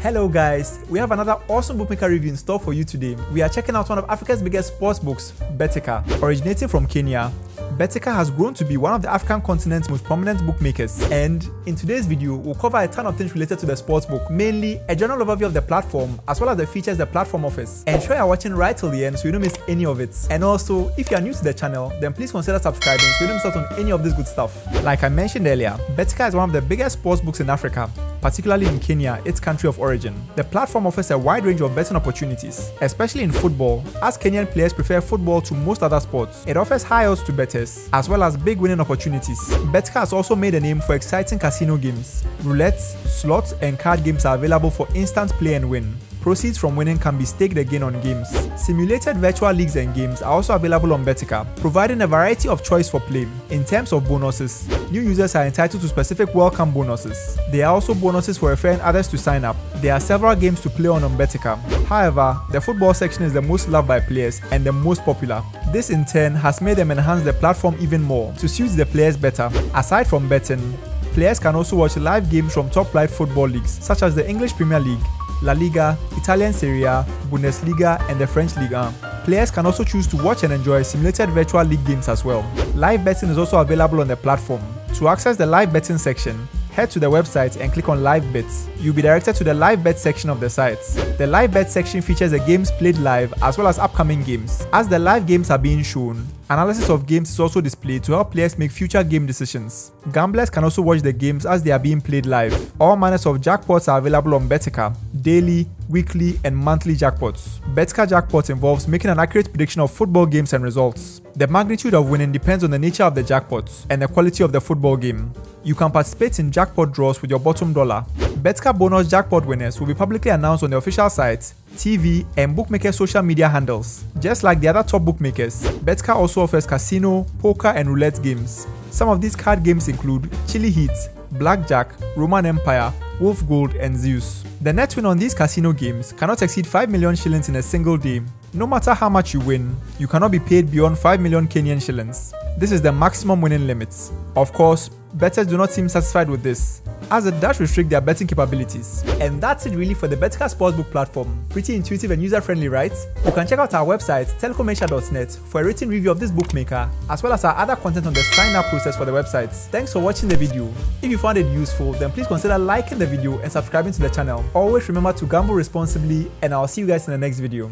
Hello guys, we have another awesome bookmaker review in store for you today. We are checking out one of Africa's biggest sports books, Betika. Originating from Kenya, Betika has grown to be one of the African continent's most prominent bookmakers. And in today's video, we'll cover a ton of things related to the sports book, mainly a general overview of the platform, as well as the features the platform offers. Ensure you're watching right till the end so you don't miss any of it. And also, if you are new to the channel, then please consider subscribing so you don't miss out on any of this good stuff. Like I mentioned earlier, Betika is one of the biggest sports books in Africa, particularly in Kenya, its country of origin. The platform offers a wide range of betting opportunities, especially in football, as Kenyan players prefer football to most other sports. It offers high odds to bettors, as well as big winning opportunities. Betika has also made a name for exciting casino games. Roulette, slots, and card games are available for instant play and win. Proceeds from winning can be staked again on games. Simulated virtual leagues and games are also available on Betika, providing a variety of choice for play. In terms of bonuses, new users are entitled to specific welcome bonuses. There are also bonuses for referring others to sign up. There are several games to play on on Betika. However, the football section is the most loved by players and the most popular. This in turn has made them enhance the platform even more to suit the players better. Aside from betting, players can also watch live games from top flight football leagues such as the English Premier League, La Liga, Italian Serie A, Bundesliga, and the French Ligue 1. Players can also choose to watch and enjoy simulated virtual league games as well. Live betting is also available on the platform. To access the live betting section, head to the website and click on live bets. You'll be directed to the live bet section of the site. The live bet section features the games played live as well as upcoming games. As the live games are being shown, analysis of games is also displayed to help players make future game decisions. Gamblers can also watch the games as they are being played live. All manners of jackpots are available on Betika, daily, weekly, and monthly jackpots. Betika jackpot involves making an accurate prediction of football games and results. The magnitude of winning depends on the nature of the jackpots and the quality of the football game. You can participate in jackpot draws with your bottom dollar. Betika bonus jackpot winners will be publicly announced on the official site, TV, and bookmaker social media handles. Just like the other top bookmakers, Betika also offers casino, poker, and roulette games. Some of these card games include Chili Heat, Blackjack, Roman Empire, Wolf Gold, and Zeus. The net win on these casino games cannot exceed 5 million shillings in a single day. No matter how much you win, you cannot be paid beyond 5 million Kenyan shillings. This is the maximum winning limit. Of course, bettors do not seem satisfied with this, as it does restrict their betting capabilities. And that's it really for the Betika Sportsbook platform. Pretty intuitive and user-friendly, right? You can check out our website, telecomasia.net, for a written review of this bookmaker, as well as our other content on the sign-up process for the website. Thanks for watching the video. If you found it useful, then please consider liking the video and subscribing to the channel. Always remember to gamble responsibly, and I'll see you guys in the next video.